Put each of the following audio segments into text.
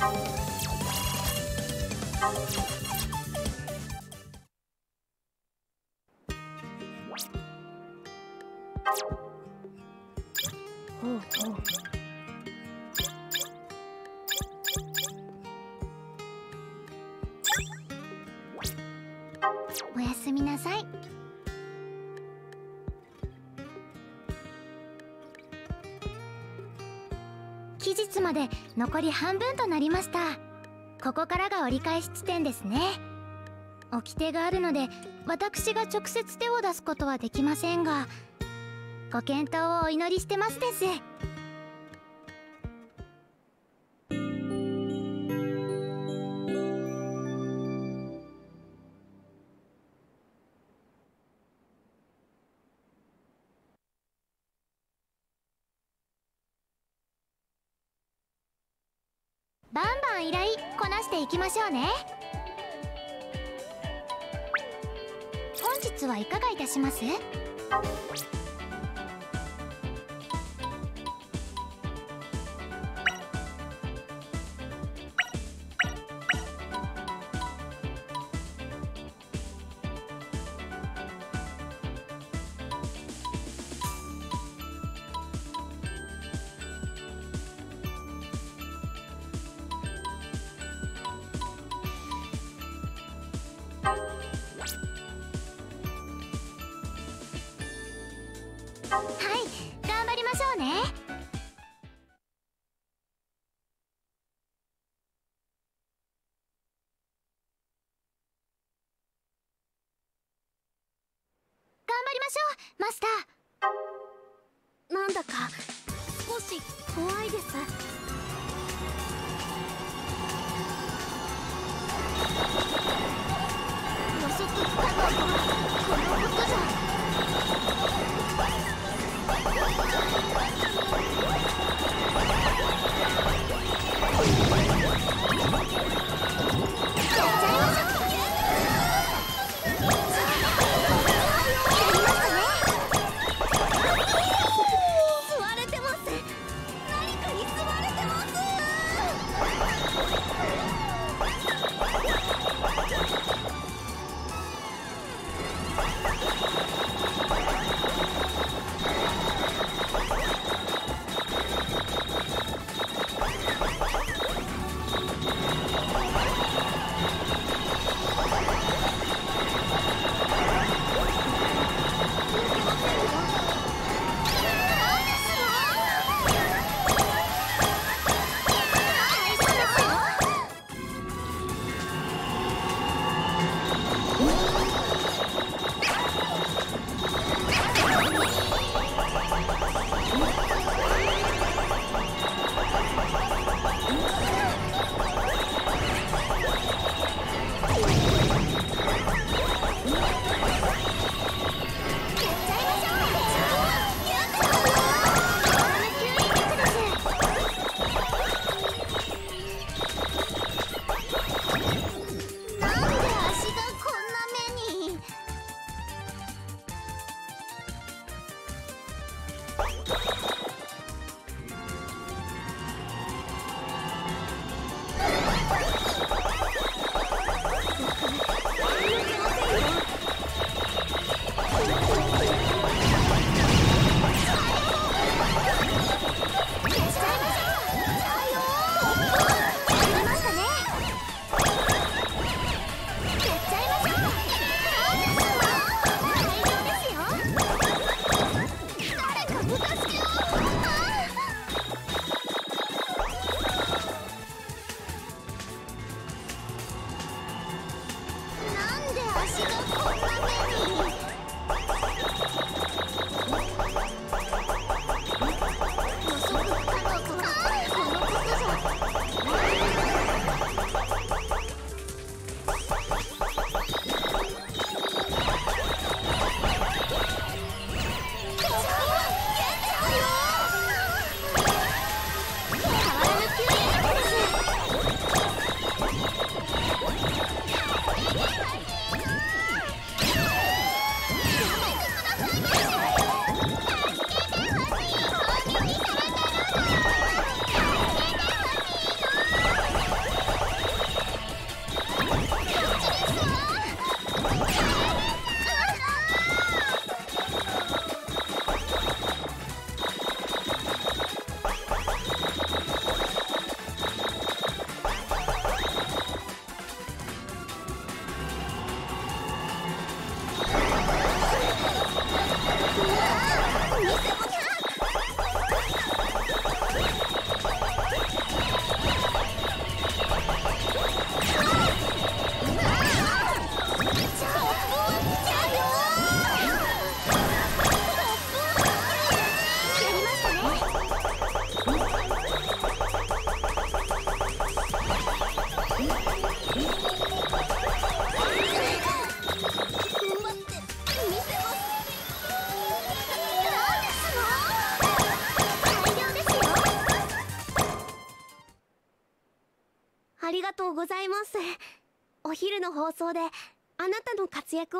ほうで残り半分となりました。ここからが折り返し地点ですね。掟があるので私が直接手を出すことはできませんがご健闘をお祈りしてますです。きましょうね。本日はいかがいたします？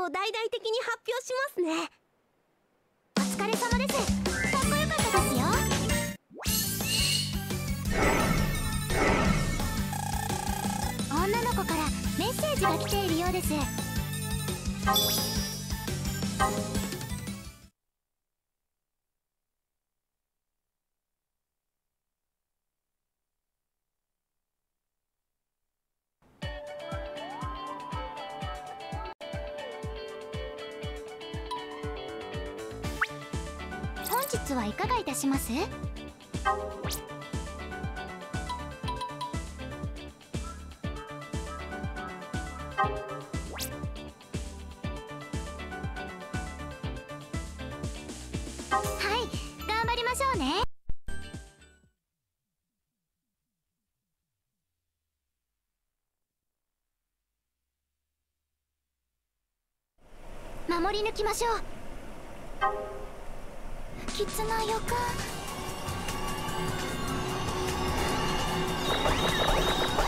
を大々的に発表しますね。お疲れ様です。かっこよかったですよ。女の子からメッセージが来ているようです。がいたしますはい頑張りましょうね。守り抜きましょう。きつな予感 Thank you.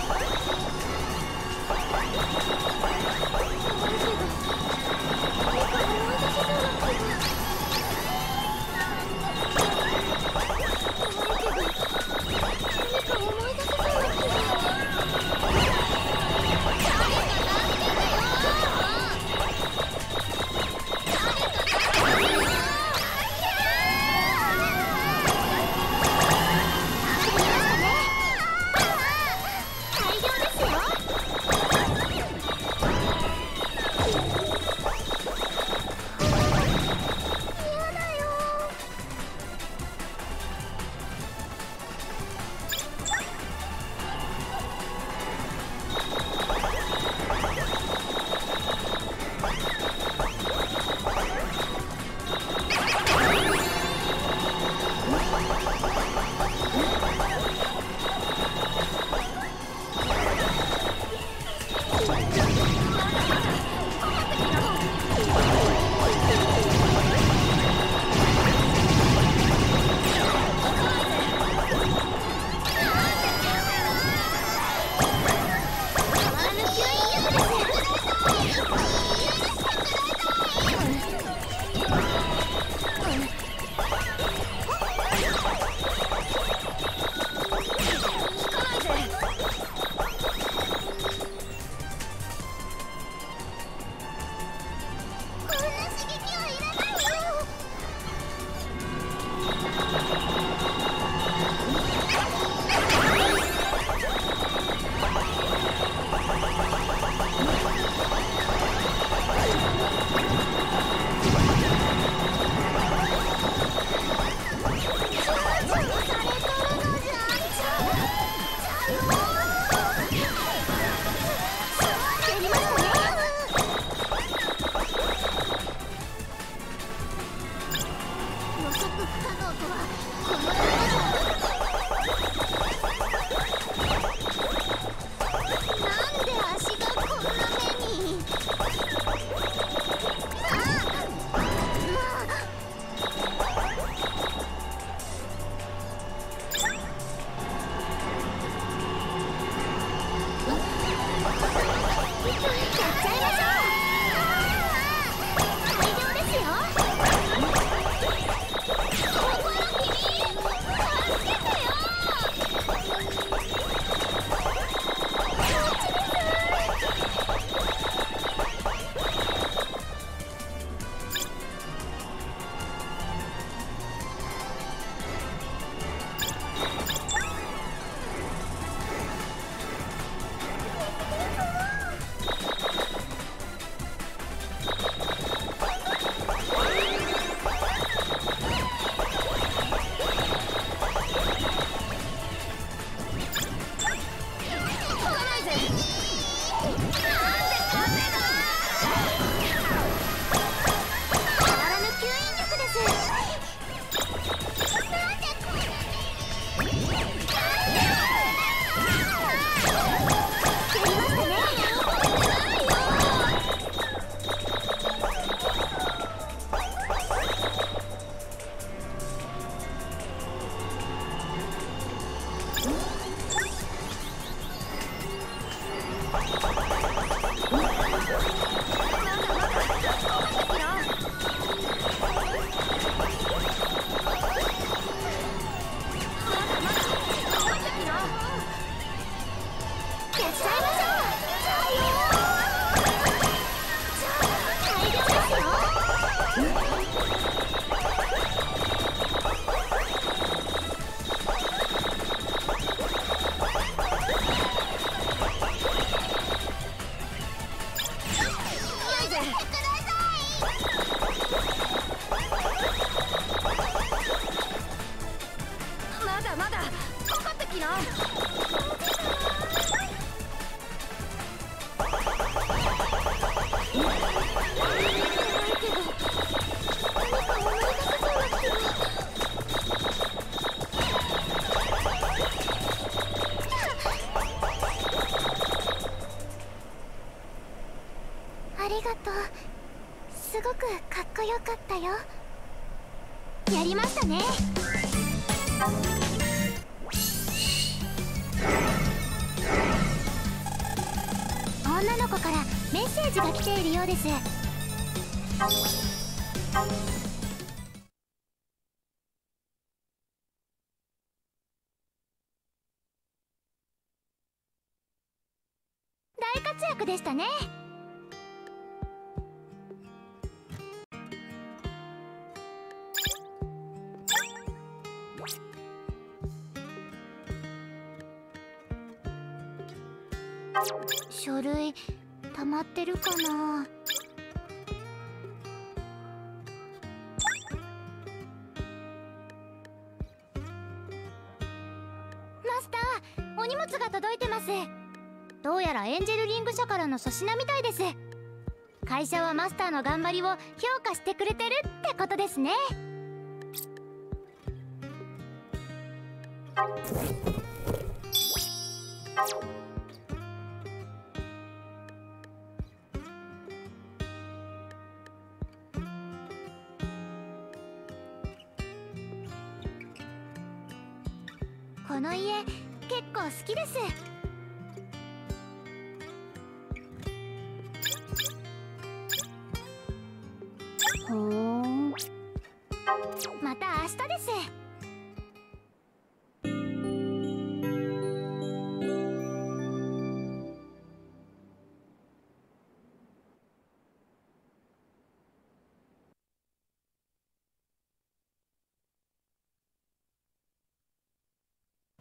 よ。やりましたね。女の子からメッセージが来ているようです。大活躍でしたね。書類溜まってるかな？マスターお荷物が届いてます。どうやらエンジェルリング社からの粗品みたいです。会社はマスターの頑張りを評価してくれてるってことですね。です。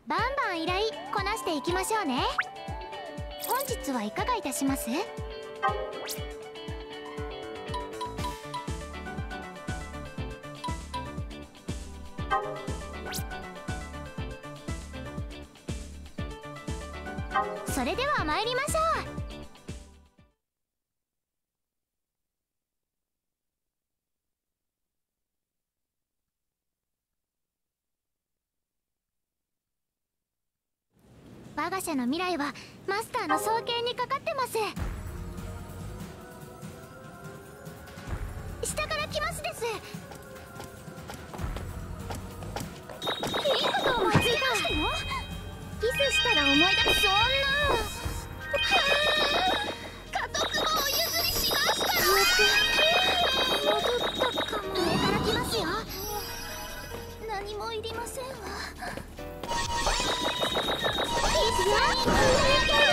バンバン依頼こなしていきましょうね。本日はいかがいたします？それでは参りましょう。我が社の未来はマスターの双剣にかかってます。下から来ますです。キスしたら思い出すそんな。家族もお譲りしますから。戻ったかも上から来ますよ何もいりませんわ。楽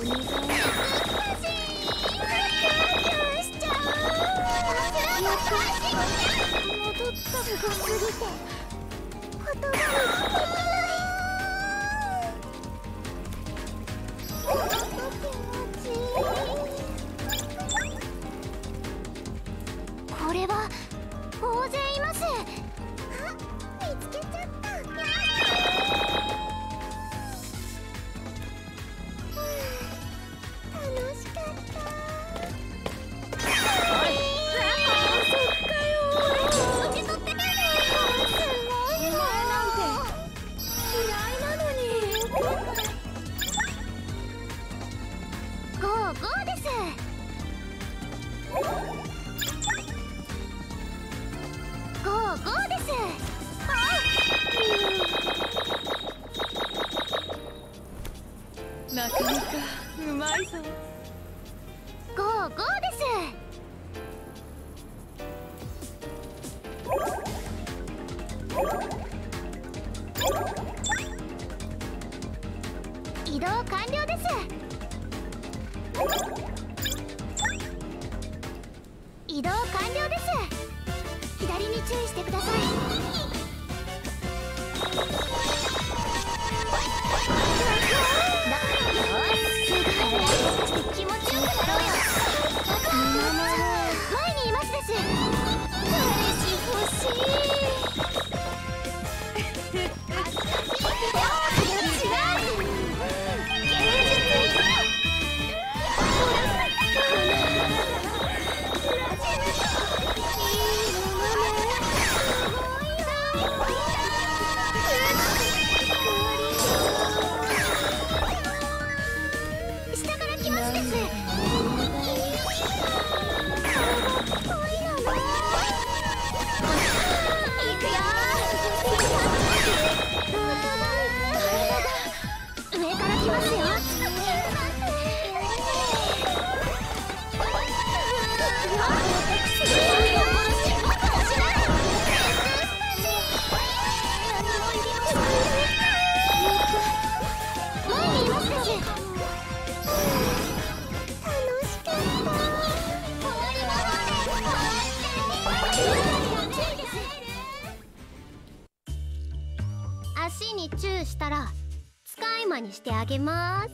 すったぎて言葉が出てこないマにしてあげます。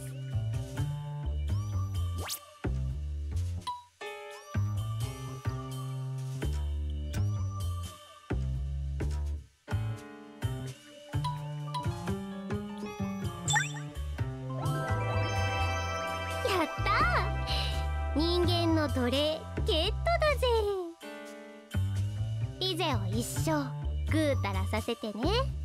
やった人間の奴隷ゲットだぜ。以前一生ぐうたらさせてね。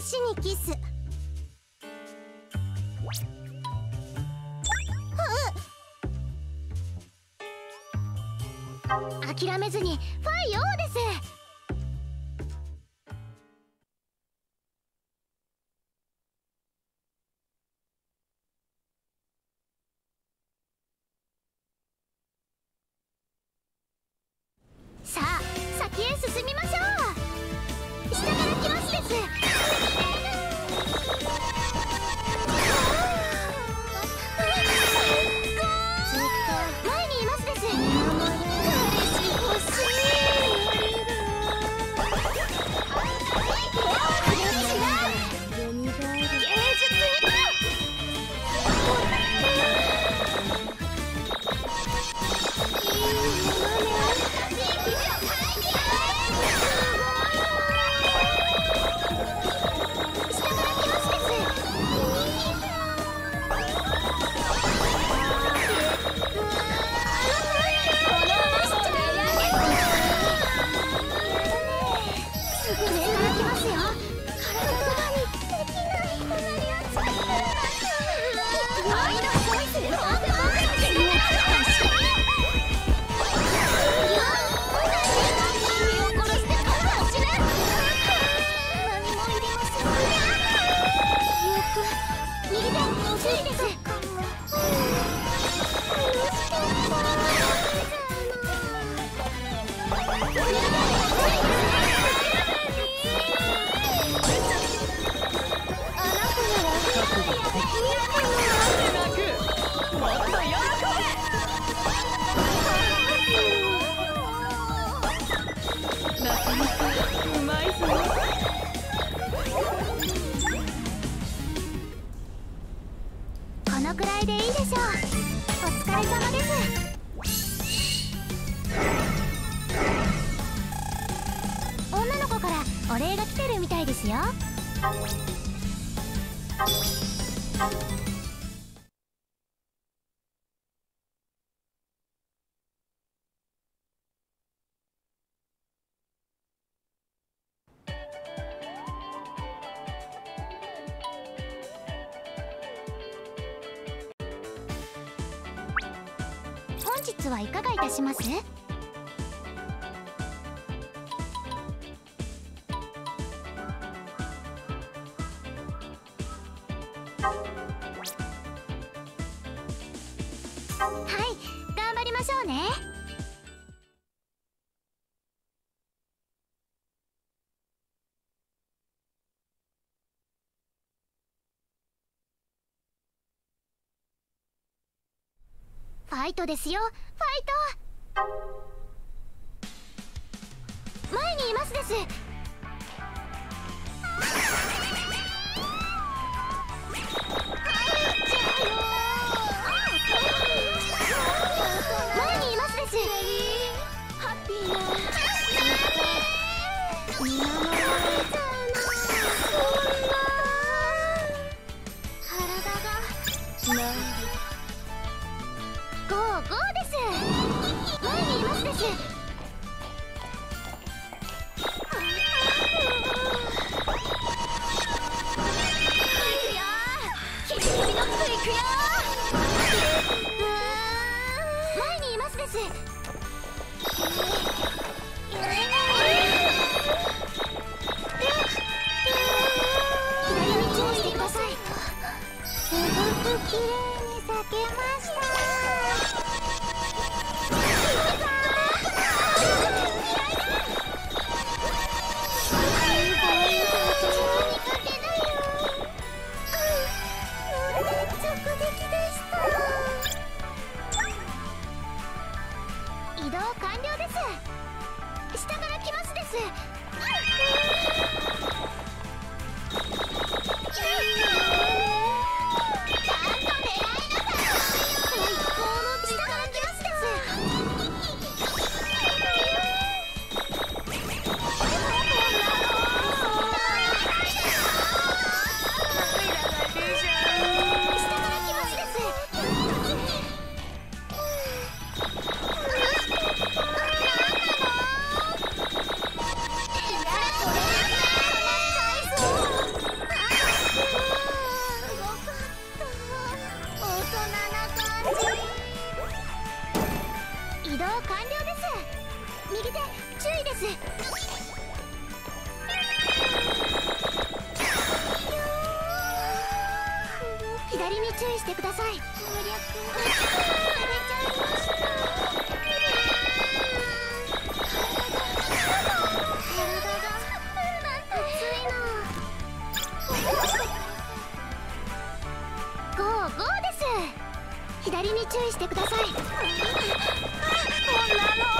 足にキス。諦めずにファイオーです。しますはい頑張りましょうね。ファイトですよファイト。です。Yeah. 左に注意してください。こんなの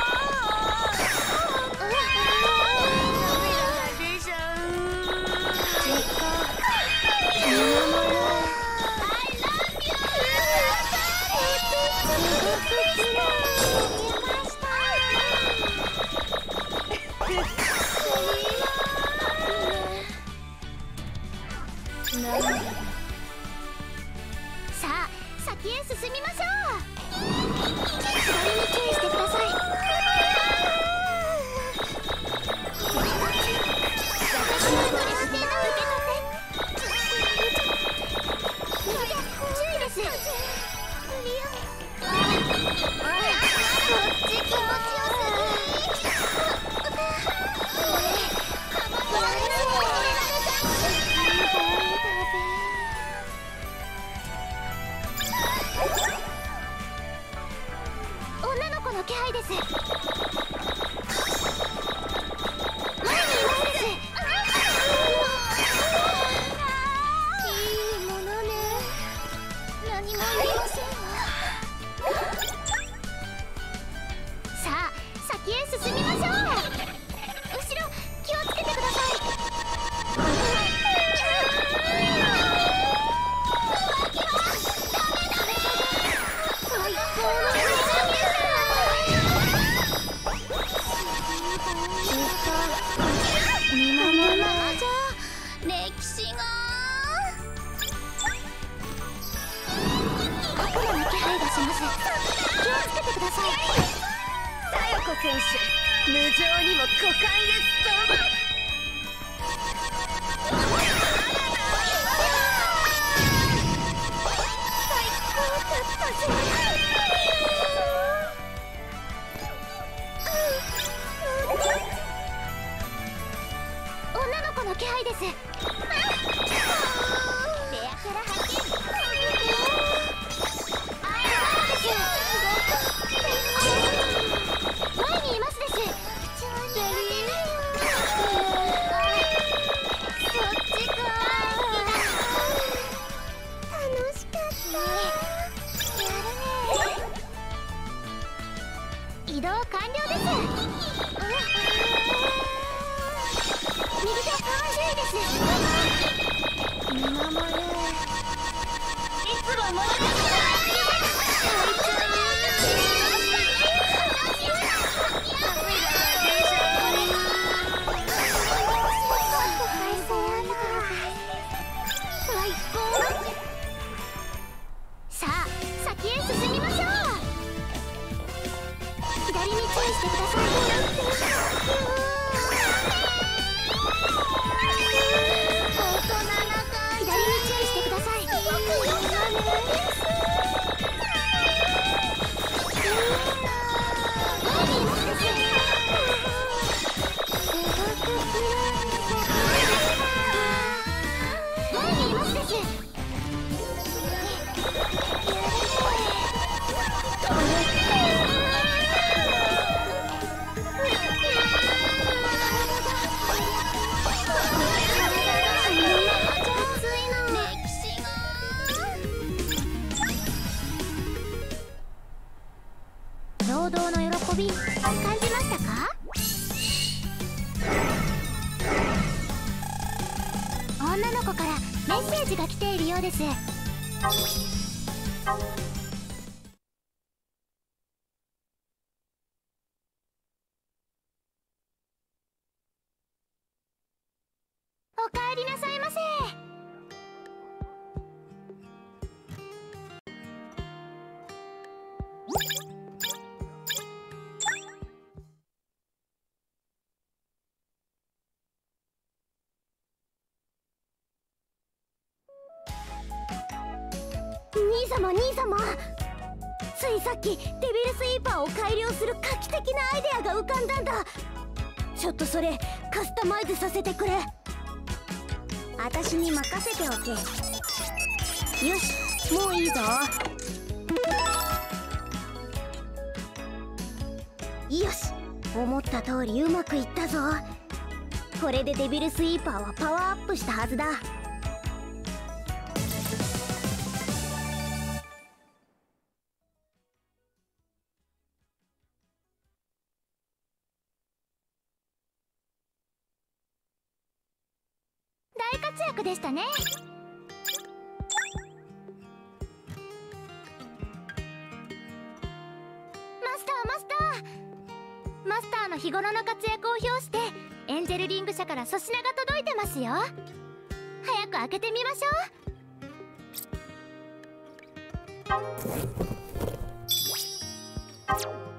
おかえりなさいませ。兄様兄様。ついさっきデビルスイーパーを改良する画期的なアイデアが浮かんだんだ。ちょっとそれカスタマイズさせてくれ。私に任せておけ。よしもういいぞ。よし思った通りうまくいったぞ。これでデビルスイーパーはパワーアップしたはずだ。でしたね。マスターマスター。マスターの日頃の活躍を表してエンジェルリング社から粗品が届いてますよ。早く開けてみましょう。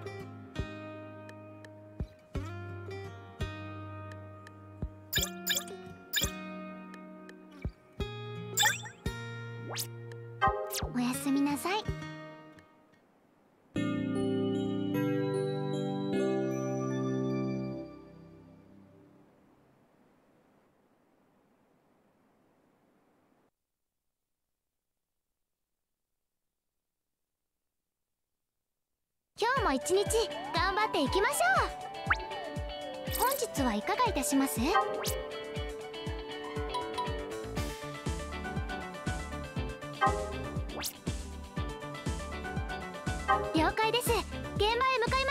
も一日頑張っていきましょう。本日はいかがいたします？了解です。現場へ向かいます。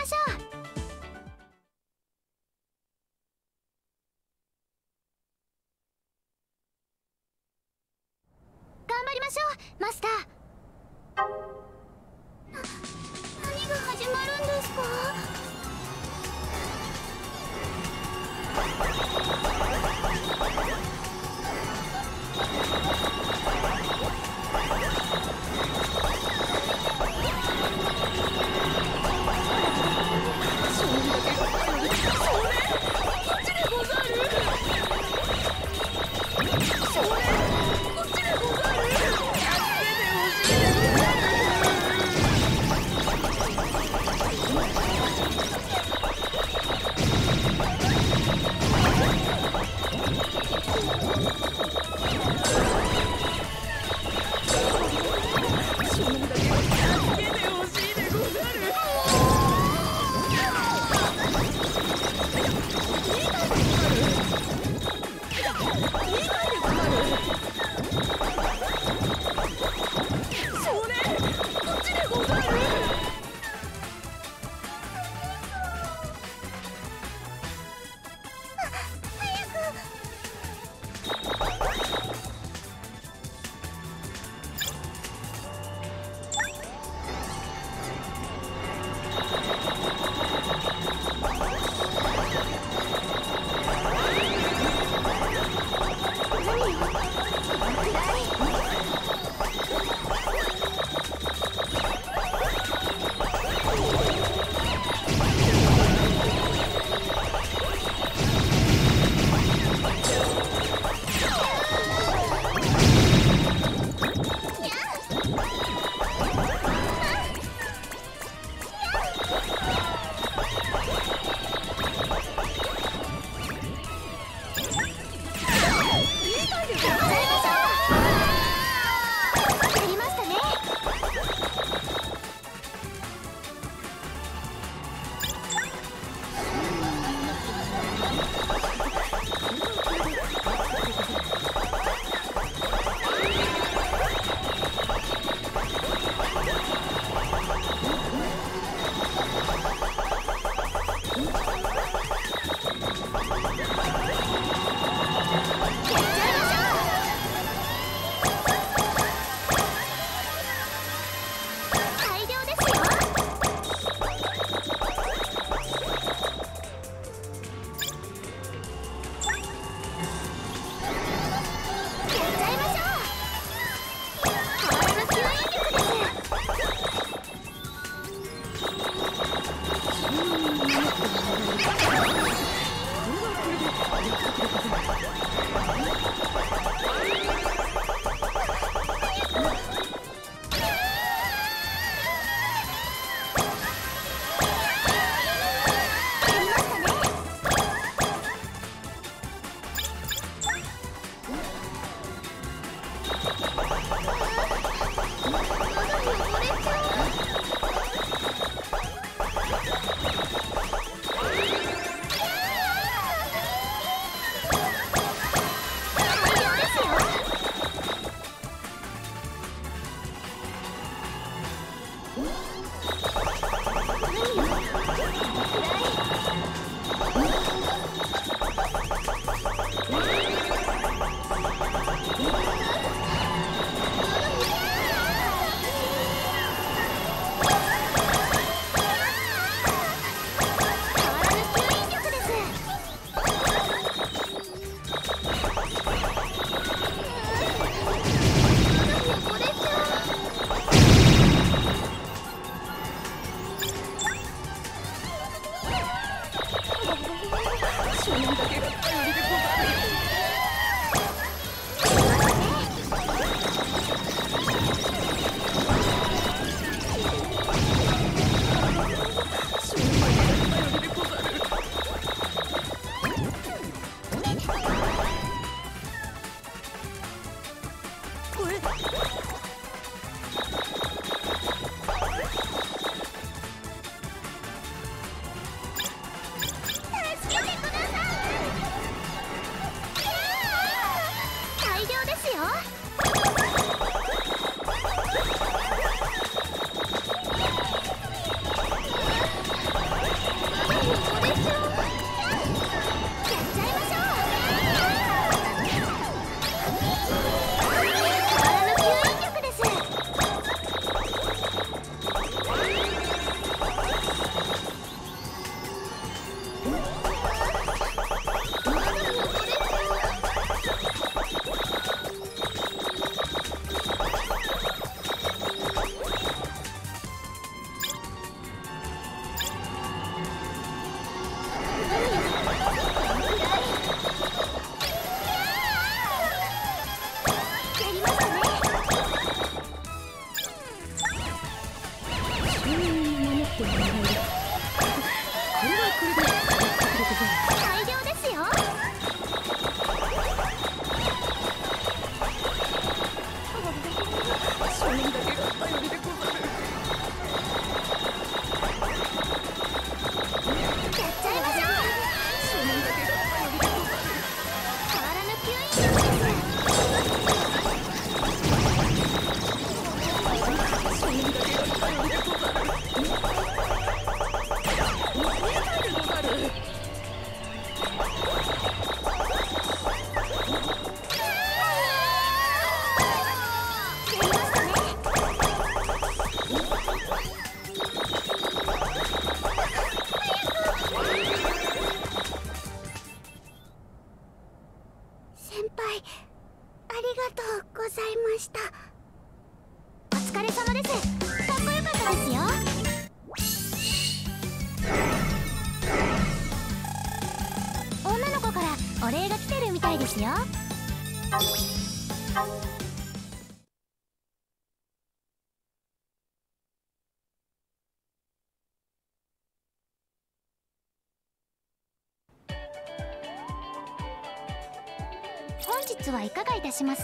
はいかがいたします？